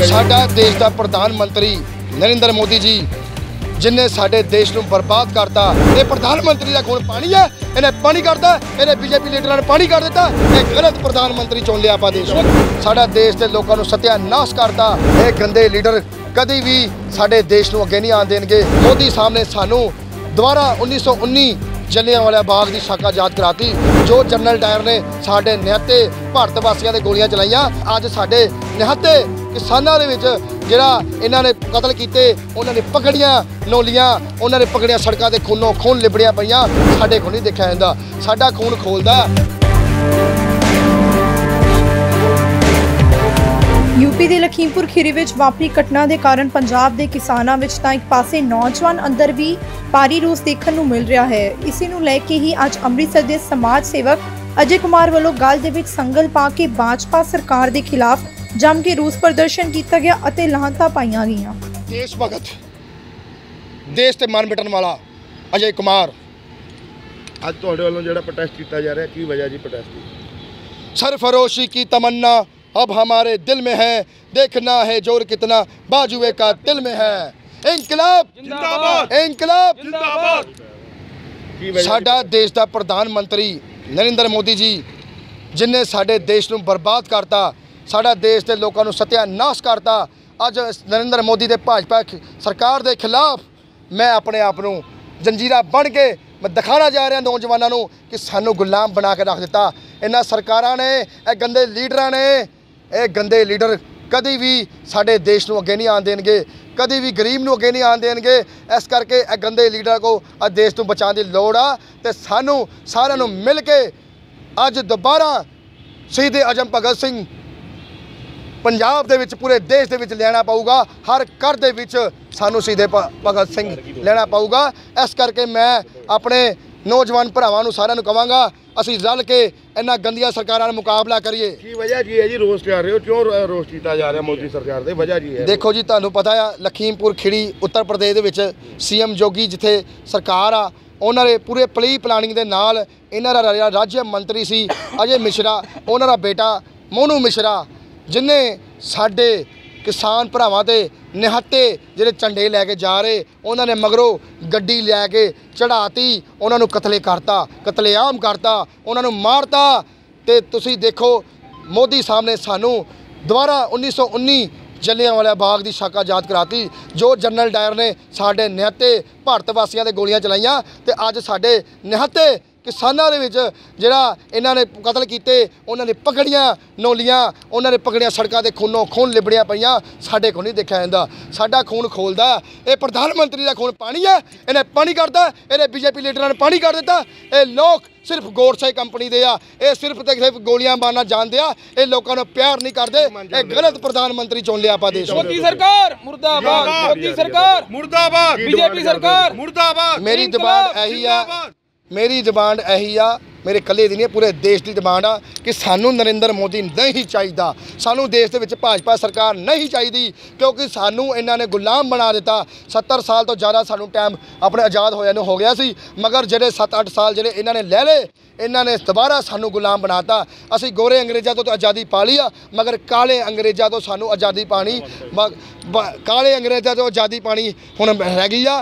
ਸਾਡਾ ਦੇਸ਼ ਦਾ ਪ੍ਰਧਾਨ ਮੰਤਰੀ ਨਰਿੰਦਰ ਮੋਦੀ ਜੀ, ਜਿਨੇ ਸਾਡੇ ਦੇਸ਼ ਨੂੰ ਬਰਬਾਦ ਕਰਤਾ, ਇਹ ਪ੍ਰਧਾਨ ਮੰਤਰੀ ਦਾ ਖੂਨ ਪਾਣੀ ਹੈ, ਇਹਨੇ ਪਾਣੀ ਕਰਦਾ ਇਹਨੇ ਬੀਜੇਪੀ ਲੀਡਰਾਂ ਨੇ ਪਾਣੀ ਕਰ ਦਿੱਤਾ, ਇਹ ਗਲਤ ਪ੍ਰਧਾਨ ਮੰਤਰੀ ਚੁਣ ਲਿਆ ਆਪਾਂ ਦੇਸ਼ ਨੂੰ। ਸਾਡਾ ਦੇਸ਼ ਦੇ ਲੋਕਾਂ ਨੂੰ ਸਤਿਆਨਾਸ਼ ਕਰਤਾ, ਇਹ ਗੰਦੇ ਲੀਡਰ ਕਦੀ ਵੀ ਸਾਡੇ ਦੇਸ਼ ਨੂੰ ਅੱਗੇ ਨਹੀਂ ਆਣ ਦੇਣਗੇ। ਮੋਦੀ ਸਾਹਿਬ ਨੇ ਸਾਨੂੰ ਦੁਬਾਰਾ 1919 ਜਲਿਆਂਵਾਲਾ ਬਾਗ ਦੀ ਸਾਕਾ ਯਾਦ ਕਰਾਤੀ, ਜੋ ਜਨਰਲ ਡਾਇਰ ਨੇ ਸਾਡੇ ਨਿਹੱਤੇ ਭਾਰਤ ਵਾਸੀਆਂ ਦੇ ਗੋਲੀਆਂ ਚਲਾਈਆਂ। ਅੱਜ ਸਾਡੇ ਨਿਹੱਤੇ ਕਿਸਾਨਾਂ ਦੇ ਵਿੱਚ ਜਿਹੜਾ ਇਹਨਾਂ ਨੇ ਕਤਲ ਕੀਤੇ, ਉਹਨਾਂ ਨੇ ਪਕੜੀਆਂ ਨੋਲੀਆਂ, ਉਹਨਾਂ ਨੇ ਪਕੜੀਆਂ ਸੜਕਾਂ ਤੇ ਖੂਨੋਂ ਖੂਨ ਲਿਬੜੀਆਂ ਪਈਆਂ। ਸਾਡੇ ਖੂਨ ਨਹੀਂ ਦੇਖਿਆ ਜਾਂਦਾ, ਸਾਡਾ ਖੂਨ ਖੋਲਦਾ। ਯੂਪੀ ਦੇ ਲਖੀਮਪੁਰ ਖੀਰੀ ਵਿੱਚ ਵਾਪਰੀ ਘਟਨਾ ਦੇ ਕਾਰਨ ਪੰਜਾਬ ਦੇ ਕਿਸਾਨਾਂ ਵਿੱਚ ਤਾਂ ਇੱਕ ਪਾਸੇ ਨੌਜਵਾਨ ਅੰਦਰ ਵੀ ਪਾਰੀ ਰੋਸ ਦੇਖਣ ਨੂੰ ਮਿਲ ਰਿਹਾ ਹੈ। ਇਸੇ ਨੂੰ ਲੈ ਕੇ ਹੀ ਅੱਜ ਅੰਮ੍ਰਿਤਸਰ ਦੇ ਸਮਾਜ ਸੇਵਕ ਅਜੇ ਕੁਮਾਰ ਵੱਲੋਂ ਗੱਲ ਦੇ ਵਿੱਚ ਸੰਗਲ ਪਾ ਕੇ ਭਾਜਪਾ ਸਰਕਾਰ ਦੇ ਖਿਲਾਫ ਜੰਮ ਕੇ ਰੋਸ ਪ੍ਰਦਰਸ਼ਨ ਕੀਤਾ ਗਿਆ ਅਤੇ ਲਾਹਨਤਾਂ ਪਾਈਆਂ ਗਈਆਂ। ਦੇਸ਼ ਭਗਤ ਦੇਸ਼ ਤੇ ਮਨ ਮਿਟਣ ਵਾਲਾ ਅਜੇ ਕੁਮਾਰ। ਅੱਜ ਤੁਹਾਡੇ ਵੱਲੋਂ ਜਿਹੜਾ ਪ੍ਰੋਟੈਸਟ ਕੀਤਾ ਜਾ ਰਿਹਾ ਕੀ ਵਜ੍ਹਾ ਜੀ ਪ੍ਰੋਟੈਸਟ ਦੀ? ਸਰਫਰੋਸ਼ੀ ਕੀ ਤਮੰਨਾ अब हमारे दिल में है देखना है जोर कितना बाजुए का दिल में है इनकलाब जिंदाबाद इनकलाब ਜਿੰਦਾਬਾਦ ਕੀ ਵਜ੍ਹਾ ਸਾਡਾ ਦੇਸ਼ ਦਾ ਪ੍ਰਧਾਨ ਮੰਤਰੀ ਨਰਿੰਦਰ ਮੋਦੀ ਜੀ ਜਿਨੇ ਸਾਡੇ ਦੇਸ਼ ਨੂੰ ਬਰਬਾਦ ਕਰਤਾ ਸਾਡਾ ਦੇਸ਼ ਦੇ ਲੋਕਾਂ ਨੂੰ ਸਤਿਆਨਾਸ਼ ਕਰਤਾ ਅੱਜ ਇਸ ਨਰਿੰਦਰ ਮੋਦੀ ਦੇ ਭਾਜਪਾ ਖ- ਸਰਕਾਰ ਦੇ ਖਿਲਾਫ ਮੈਂ ਆਪਣੇ ਆਪ ਨੂੰ ਜੰਜੀਰਾ ਬਣ ਕੇ ਮੈਂ ਦਿਖਾਣਾ ਜਾ ਰਿਹਾ ਨੌਜਵਾਨਾਂ ਨੂੰ ਕਿ ਸਾਨੂੰ ਗੁਲਾਮ ਬਣਾ ਕੇ ਰੱਖ ਦਿੱਤਾ ਇਹਨਾਂ ਸਰਕਾਰਾਂ ਨੇ ਇਹ ਗੰਦੇ ਲੀਡਰਾਂ ਨੇ ਇਹ ਗੰਦੇ ਲੀਡਰ ਕਦੀ ਵੀ ਸਾਡੇ ਦੇਸ਼ ਨੂੰ ਅੱਗੇ ਨਹੀਂ ਆਣ ਦੇਣਗੇ, ਕਦੀ ਵੀ ਗਰੀਬ ਨੂੰ ਅੱਗੇ ਨਹੀਂ ਆਣ ਦੇਣਗੇ। ਇਸ ਕਰਕੇ ਇਹ ਗੰਦੇ ਲੀਡਰ ਕੋ ਅੱਜ ਦੇਸ਼ ਨੂੰ ਬਚਾਉਣ ਦੀ ਲੋੜ ਆ ਤੇ ਸਾਨੂੰ ਸਾਰਿਆਂ ਨੂੰ ਮਿਲ ਕੇ ਅੱਜ ਦੁਬਾਰਾ ਸ਼ਹੀਦ ਅਜਮ ਭਗਤ ਸਿੰਘ ਪੰਜਾਬ ਦੇ ਵਿੱਚ, ਪੂਰੇ ਦੇਸ਼ ਦੇ ਵਿੱਚ ਲੈਣਾ ਪਊਗਾ। ਹਰ ਘਰ ਦੇ ਵਿੱਚ ਸਾਨੂੰ ਸ਼ਹੀਦ ਭਗਤ ਸਿੰਘ ਲੈਣਾ ਪਊਗਾ। ਇਸ ਕਰਕੇ ਮੈਂ ਆਪਣੇ ਨੌਜਵਾਨ ਭਰਾਵਾਂ ਨੂੰ ਸਾਰਿਆਂ ਨੂੰ ਕਵਾਂਗਾ ਅਸੀਂ ਰਲ ਕੇ ਇਹਨਾਂ ਗੰਦੀਆਂ ਸਰਕਾਰਾਂ ਨਾਲ ਮੁਕਾਬਲਾ ਕਰੀਏ। ਕੀ ਵਜ੍ਹਾ ਕੀ ਹੈ ਜੀ ਰੋਸ ਕਰ ਰਹੇ ਹੋ? ਕਿਉਂ ਰੋਸ ਕੀਤਾ ਜਾ ਰਿਹਾ ਮੋਦੀ ਸਰਕਾਰ ਦੇ ਵਜ੍ਹਾ ਕੀ ਹੈ? ਦੇਖੋ ਜੀ ਤੁਹਾਨੂੰ ਪਤਾ ਆ ਲਖੀਮਪੁਰ ਖਿੜੀ ਉੱਤਰ ਪ੍ਰਦੇਸ਼ ਦੇ ਵਿੱਚ ਸੀਐਮ ਜੋਗੀ ਜਿੱਥੇ ਸਰਕਾਰ ਆ ਉਹਨਾਂ ਦੇ ਪੂਰੇ ਪਲੀ ਪਲਾਨਿੰਗ ਦੇ ਨਾਲ ਇਹਨਾਂ ਦਾ ਰਾਜ ਮੰਤਰੀ ਸੀ ਅਜੇ ਮਿਸ਼ਰਾ ਉਹਨਾਂ ਦਾ ਬੇਟਾ ਮੋਨੂ ਮਿਸ਼ਰਾ ਜਿਨੇ ਸਾਡੇ ਕਿਸਾਨ ਭਰਾਵਾਂ ਤੇ ਨਿਹੱਤੇ ਜਿਹੜੇ ਝੰਡੇ ਲੈ ਕੇ ਜਾ ਰਹੇ, ਉਹਨਾਂ ਨੇ ਮਗਰੋਂ ਗੱਡੀ ਲੈ ਕੇ ਚੜਾਤੀ ਉਹਨਾਂ ਨੂੰ ਕਤਲੇ ਕਰਤਾ, ਕਤਲੇਆਮ ਕਰਤਾ, ਉਹਨਾਂ ਨੂੰ ਮਾਰਤਾ। ਤੇ ਤੁਸੀਂ ਦੇਖੋ, ਮੋਦੀ ਸਾਹਿਬ ਨੇ ਸਾਨੂੰ ਦੁਬਾਰਾ 1919 ਜਲਿਆਂਵਾਲਾ ਬਾਗ ਦੀ ਸਾਕਾ ਯਾਦ ਕਰਾਤੀ, ਜੋ ਜਨਰਲ ਡਾਇਰ ਨੇ ਸਾਡੇ ਨਿਹੱਤੇ ਭਾਰਤ ਵਾਸੀਆਂ ਤੇ ਗੋਲੀਆਂ ਚਲਾਈਆਂ, ਤੇ ਅੱਜ ਸਾਡੇ ਨਿਹੱਤੇ ਕਿਸਾਨਾਂ ਦੇ ਵਿੱਚ ਜਿਹੜਾ ਇਹਨਾਂ ਨੇ ਕਤਲ ਕੀਤੇ ਉਹਨਾਂ ਨੇ ਪਕੜੀਆਂ ਨੋਲੀਆਂ ਉਹਨਾਂ ਨੇ ਪਕੜੀਆਂ ਸੜਕਾਂ ਤੇ ਖੂਨੋਂ ਖੂਨ ਲਿਬੜੀਆਂ ਪਈਆਂ ਸਾਡੇ ਕੋਲ ਨਹੀਂ ਦੇਖਿਆ ਜਾਂਦਾ। ਸਾਡਾ ਖੂਨ ਖੋਲਦਾ ਇਹ ਪ੍ਰਧਾਨ ਮੰਤਰੀ ਦਾ ਖੂਨ ਪਾਣੀ ਹੈ ਇਹਨੇ ਪਾਣੀ ਕਰਦਾ ਇਹਨੇ ਬੀਜੇਪੀ ਲੀਡਰਾਂ ਨੇ ਪਾਣੀ ਕਰ ਦਿੱਤਾ। ਇਹ ਲੋਕ ਸਿਰਫ ਗੋਰਸਾਈ ਕੰਪਨੀ ਦੇ ਆ ਇਹ ਸਿਰਫ ਤੇ ਸਿਰਫ ਗੋਲੀਆਂ ਮਾਰਨਾ ਜਾਣਦੇ ਆ ਇਹ ਲੋਕਾਂ ਨੂੰ ਪਿਆਰ ਨਹੀਂ ਕਰਦੇ ਇਹ ਗਲਤ ਪ੍ਰਧਾਨ ਮੰਤਰੀ ਚੁਣ ਲਿਆ ਆਪਾਂ ਦੇਸ਼ ਮੋਦੀ ਸਰਕਾਰ ਮੁਰਦਾਬਾਦ ਮੋਦੀ ਸਰਕਾਰ ਮੁਰਦਾਬਾਦ ਬੀਜੇਪੀ ਸਰਕਾਰ ਮੁਰਦਾਬਾਦ ਮੇਰੀ ਡਿਮਾਂਡ ਇਹੀ ਆ ਮੇਰੀ ਡਿਮਾਂਡ ਇਹੀ ਆ, ਮੇਰੇ ਇਕੱਲੇ ਦੀ ਨਹੀਂ, ਪੂਰੇ ਦੇਸ਼ ਦੀ ਡਿਮਾਂਡ ਆ ਕਿ ਸਾਨੂੰ ਨਰਿੰਦਰ ਮੋਦੀ ਨਹੀਂ ਚਾਹੀਦਾ। ਸਾਨੂੰ ਦੇਸ਼ ਦੇ ਵਿੱਚ ਭਾਜਪਾ ਸਰਕਾਰ ਨਹੀਂ ਚਾਹੀਦੀ ਕਿਉਂਕਿ ਸਾਨੂੰ ਇਹਨਾਂ ਨੇ ਗੁਲਾਮ ਬਣਾ ਦਿੱਤਾ। 70 ਸਾਲ ਤੋਂ ਜ਼ਿਆਦਾ ਸਾਨੂੰ ਟਾਈਮ ਆਪਣੇ ਆਜ਼ਾਦ ਹੋਇਆ ਨੂੰ ਹੋ ਗਿਆ ਸੀ। ਮਗਰ ਜਿਹੜੇ 7-8 ਸਾਲ ਜਿਹੜੇ ਇਹਨਾਂ ਨੇ ਲੈ ਲਏ, ਇਹਨਾਂ ਨੇ ਦੁਬਾਰਾ ਸਾਨੂੰ ਗੁਲਾਮ ਬਣਾਤਾ ਅਸੀਂ ਗੋਰੇ ਅੰਗਰੇਜ਼ਾਂ ਤੋਂ ਤਾਂ ਆਜ਼ਾਦੀ ਪਾ ਲਈ ਆ, ਮਗਰ ਕਾਲੇ ਅੰਗਰੇਜ਼ਾਂ ਤੋਂ ਸਾਨੂੰ ਆਜ਼ਾਦੀ ਪਾਣੀ ਬ- ਬ- ਕਾਲੇ ਅੰਗਰੇਜ਼ਾਂ ਤੋਂ ਆਜ਼ਾਦੀ ਪਾਣੀ ਹੁਣ ਰਹਿ ਗਈ ਆ।